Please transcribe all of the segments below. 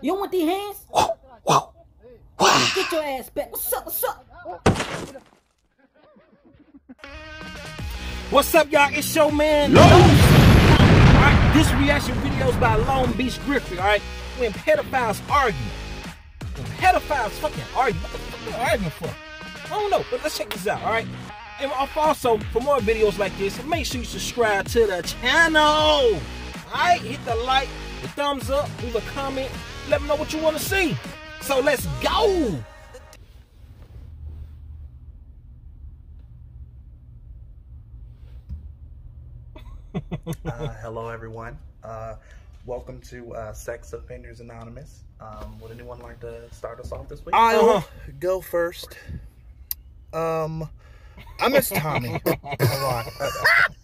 You don't want these hands? Whoa, whoa, wow. Get your ass back. What's up? What's up? What's up, y'all? It's your man. Alright, this reaction video is by Long Beach Griffy, alright? When pedophiles argue. When pedophiles fucking argue. What the fuck are they arguing for? I don't know, but let's check this out, alright? And also, for more videos like this, make sure you subscribe to the channel. Alright, hit the like, the thumbs up, leave a comment, let me know what you want to see. So let's go. Uh, hello, everyone. Uh, welcome to uh, Sex Offenders Anonymous. Um, would anyone like to start us off this week? I'll Uh-huh. go first. Um, I miss Tommy. Hold on.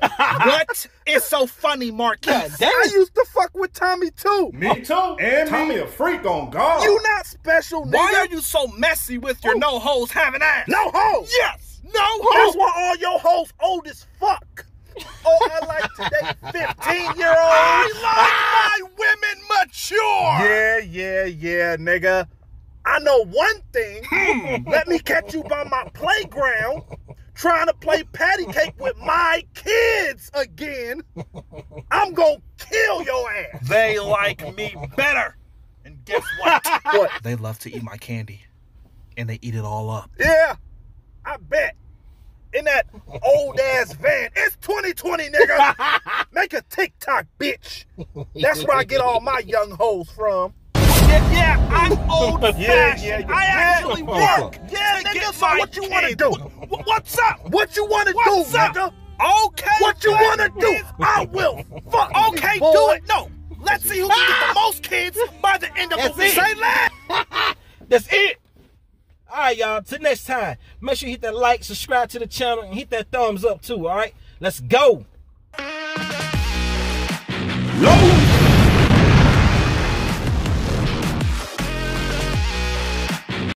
what is so funny, Marquise? damn. I used to fuck with Tommy too. Me too. And Tommy a freak on God. You not special, nigga. Why are you so messy with your no hoes having ass? no hoes? Yes, no hoes. That's why all your hoes old as fuck. Oh, I like today 15 year olds. I like my women mature. Yeah, yeah, yeah, nigga. I know one thing. Hmm. Let me catch you by my playground trying to play patty cake with my kids again. I'm gonna kill your ass. They like me better. And guess what? What? they love to eat my candy, and they eat it all up. Yeah, I bet. In that old ass van. It's 2020, nigga. Make a TikTok, bitch. That's where I get all my young hoes from. Yeah, yeah I'm old fashioned. yeah, yeah. I actually work. Yeah, to nigga, get so my what you wanna do? What's up? What you wanna do, up? nigga? Okay. What you wanna do? I will fuck Okay, you, boy. do it. No. Let's see who can get the ah! most kids by the end of That's the week. Say that. That's it. All right, y'all. Till next time, make sure you hit that like, subscribe to the channel, and hit that thumbs up too. All right, let's go. Low